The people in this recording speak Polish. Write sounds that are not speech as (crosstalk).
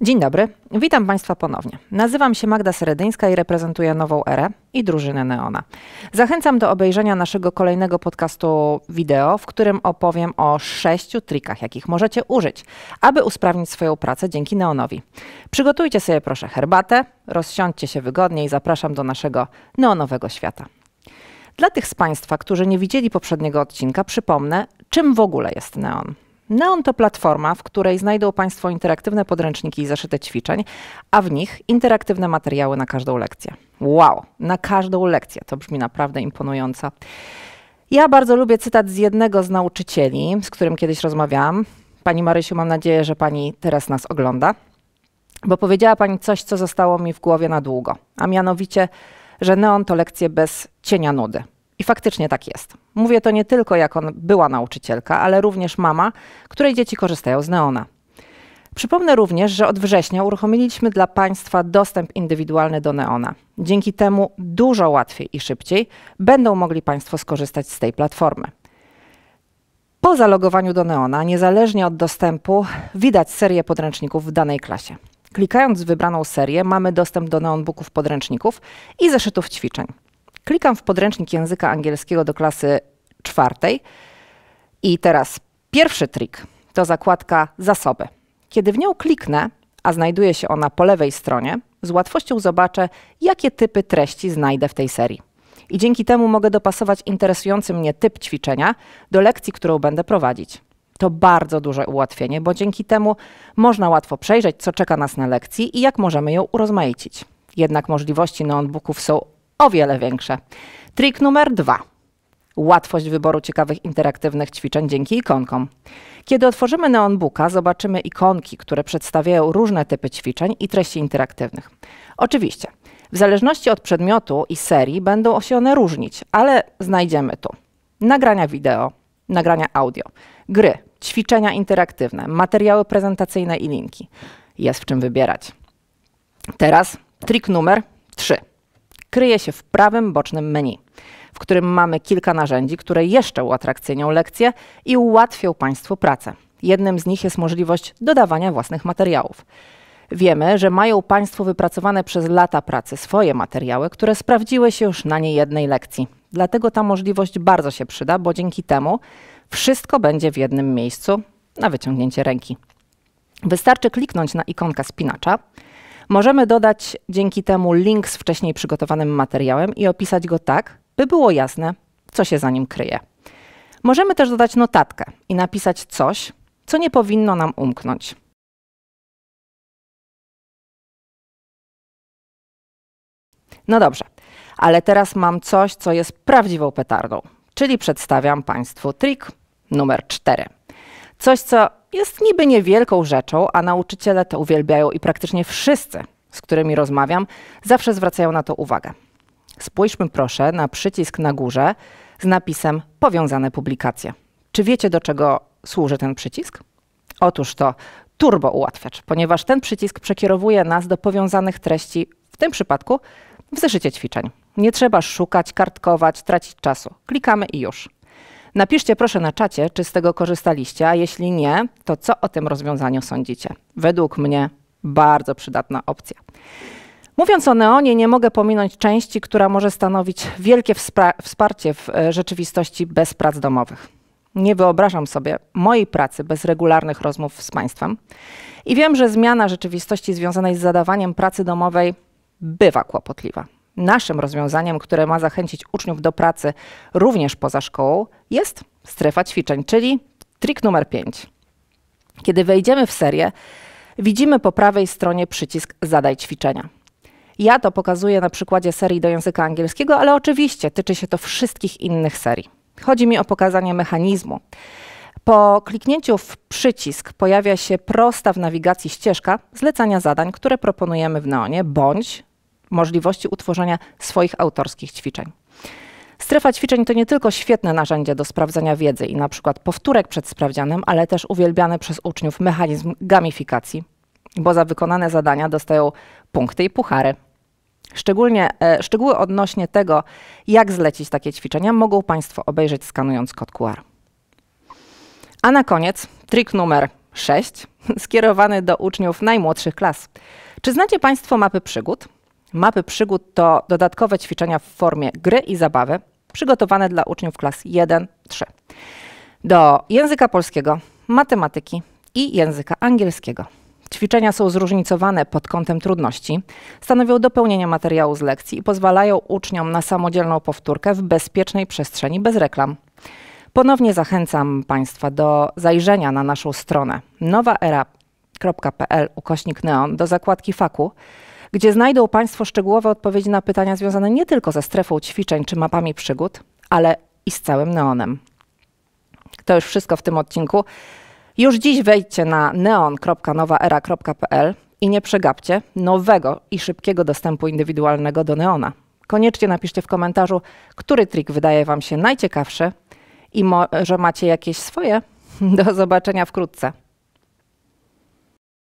Dzień dobry, witam Państwa ponownie. Nazywam się Magda Seredyńska i reprezentuję Nową Erę i drużynę Neona. Zachęcam do obejrzenia naszego kolejnego podcastu wideo, w którym opowiem o sześciu trikach, jakich możecie użyć, aby usprawnić swoją pracę dzięki Neonowi. Przygotujcie sobie proszę herbatę, rozsiądźcie się wygodnie i zapraszam do naszego neonowego świata. Dla tych z Państwa, którzy nie widzieli poprzedniego odcinka, przypomnę, czym w ogóle jest Neon. Neon to platforma, w której znajdą Państwo interaktywne podręczniki i zaszyte ćwiczeń, a w nich interaktywne materiały na każdą lekcję. Wow, na każdą lekcję. To brzmi naprawdę imponująco. Ja bardzo lubię cytat z jednego z nauczycieli, z którym kiedyś rozmawiałam. Pani Marysiu, mam nadzieję, że Pani teraz nas ogląda, bo powiedziała Pani coś, co zostało mi w głowie na długo, a mianowicie, że neon to lekcje bez cienia nudy. I faktycznie tak jest. Mówię to nie tylko jako była nauczycielka, ale również mama, której dzieci korzystają z Neona. Przypomnę również, że od września uruchomiliśmy dla Państwa dostęp indywidualny do Neona. Dzięki temu dużo łatwiej i szybciej będą mogli Państwo skorzystać z tej platformy. Po zalogowaniu do Neona, niezależnie od dostępu, widać serię podręczników w danej klasie. Klikając w wybraną serię, mamy dostęp do neonbooków podręczników i zeszytów ćwiczeń. Klikam w podręcznik języka angielskiego do klasy czwartej i teraz pierwszy trik to zakładka zasoby. Kiedy w nią kliknę, a znajduje się ona po lewej stronie, z łatwością zobaczę, jakie typy treści znajdę w tej serii. I dzięki temu mogę dopasować interesujący mnie typ ćwiczenia do lekcji, którą będę prowadzić. To bardzo duże ułatwienie, bo dzięki temu można łatwo przejrzeć, co czeka nas na lekcji i jak możemy ją urozmaicić. Jednak możliwości notebooków są o wiele większe. Trik numer dwa. Łatwość wyboru ciekawych interaktywnych ćwiczeń dzięki ikonkom. Kiedy otworzymy Neonbooka, zobaczymy ikonki, które przedstawiają różne typy ćwiczeń i treści interaktywnych. Oczywiście, w zależności od przedmiotu i serii będą się one różnić, ale znajdziemy tu nagrania wideo, nagrania audio, gry, ćwiczenia interaktywne, materiały prezentacyjne i linki. Jest w czym wybierać. Teraz trik numer 3 kryje się w prawym bocznym menu, w którym mamy kilka narzędzi, które jeszcze uatrakcyjnią lekcje i ułatwią Państwu pracę. Jednym z nich jest możliwość dodawania własnych materiałów. Wiemy, że mają Państwo wypracowane przez lata pracy swoje materiały, które sprawdziły się już na niejednej lekcji. Dlatego ta możliwość bardzo się przyda, bo dzięki temu wszystko będzie w jednym miejscu na wyciągnięcie ręki. Wystarczy kliknąć na ikonkę spinacza, Możemy dodać dzięki temu link z wcześniej przygotowanym materiałem i opisać go tak, by było jasne, co się za nim kryje. Możemy też dodać notatkę i napisać coś, co nie powinno nam umknąć. No dobrze, ale teraz mam coś, co jest prawdziwą petardą, czyli przedstawiam Państwu trik numer 4. Coś, co jest niby niewielką rzeczą, a nauczyciele to uwielbiają i praktycznie wszyscy, z którymi rozmawiam, zawsze zwracają na to uwagę. Spójrzmy proszę na przycisk na górze z napisem Powiązane publikacje. Czy wiecie, do czego służy ten przycisk? Otóż to turbo ułatwiacz, ponieważ ten przycisk przekierowuje nas do powiązanych treści, w tym przypadku w zeszycie ćwiczeń. Nie trzeba szukać, kartkować, tracić czasu. Klikamy i już. Napiszcie proszę na czacie, czy z tego korzystaliście, a jeśli nie, to co o tym rozwiązaniu sądzicie? Według mnie bardzo przydatna opcja. Mówiąc o neonie, nie mogę pominąć części, która może stanowić wielkie wsparcie w e, rzeczywistości bez prac domowych. Nie wyobrażam sobie mojej pracy bez regularnych rozmów z Państwem i wiem, że zmiana rzeczywistości związanej z zadawaniem pracy domowej bywa kłopotliwa. Naszym rozwiązaniem, które ma zachęcić uczniów do pracy również poza szkołą, jest strefa ćwiczeń, czyli trik numer 5. Kiedy wejdziemy w serię, widzimy po prawej stronie przycisk Zadaj ćwiczenia. Ja to pokazuję na przykładzie serii do języka angielskiego, ale oczywiście tyczy się to wszystkich innych serii. Chodzi mi o pokazanie mechanizmu. Po kliknięciu w przycisk pojawia się prosta w nawigacji ścieżka zlecania zadań, które proponujemy w Neonie, bądź możliwości utworzenia swoich autorskich ćwiczeń. Strefa ćwiczeń to nie tylko świetne narzędzie do sprawdzania wiedzy i na przykład powtórek przed sprawdzianem, ale też uwielbiany przez uczniów mechanizm gamifikacji, bo za wykonane zadania dostają punkty i puchary. Szczególnie, e, szczegóły odnośnie tego, jak zlecić takie ćwiczenia, mogą Państwo obejrzeć skanując kod QR. A na koniec trik numer 6, (laughs) skierowany do uczniów najmłodszych klas. Czy znacie Państwo mapy przygód? Mapy przygód to dodatkowe ćwiczenia w formie gry i zabawy, przygotowane dla uczniów klas 1-3. Do języka polskiego, matematyki i języka angielskiego. Ćwiczenia są zróżnicowane pod kątem trudności, stanowią dopełnienie materiału z lekcji i pozwalają uczniom na samodzielną powtórkę w bezpiecznej przestrzeni bez reklam. Ponownie zachęcam Państwa do zajrzenia na naszą stronę nowaera.pl ukośnik neon do zakładki faku, gdzie znajdą Państwo szczegółowe odpowiedzi na pytania związane nie tylko ze strefą ćwiczeń czy mapami przygód, ale i z całym neonem. To już wszystko w tym odcinku. Już dziś wejdźcie na neon.nowaera.pl i nie przegapcie nowego i szybkiego dostępu indywidualnego do Neona. Koniecznie napiszcie w komentarzu, który trik wydaje Wam się najciekawszy i może macie jakieś swoje. (laughs) Do zobaczenia wkrótce.